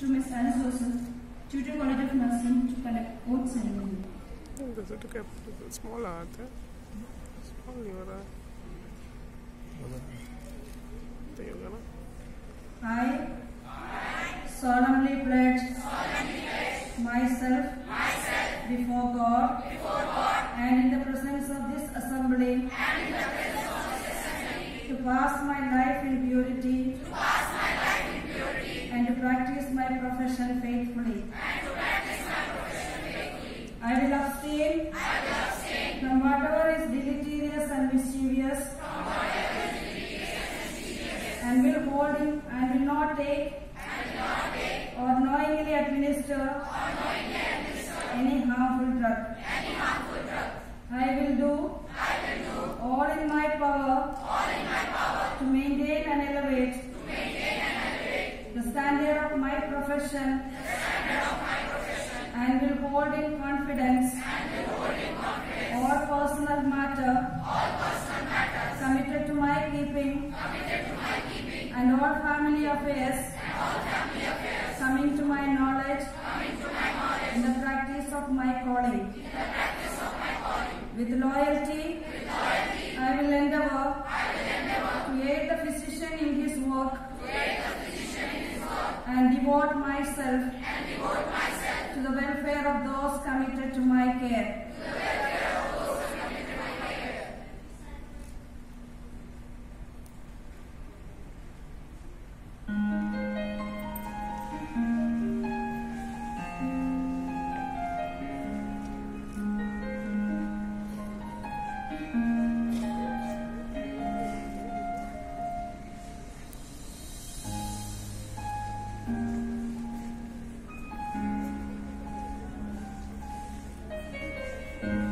to Ms. Anna to the College of Nursing, to connect oath ceremony. Does it hmm, a small art? Eh? Small. I, I solemnly pledge, solemnly pledge myself, myself before God, before God and in the presence of this assembly, and in the presence of this assembly to pass my life in purity, to pass and to practice my profession faithfully. I will abstain from whatever is deleterious and mischievous and will hold him and will not take or knowingly administer any harmful drug. I will do all in my power to maintain and elevate the standard of profession and will hold in confidence. All personal matter. Committed to my keeping. And all family affairs. Coming to my knowledge. In the practice of my calling. With loyalty, I will endeavor to aid the physician in his work and devote myself to the welfare of those committed to my care. Thank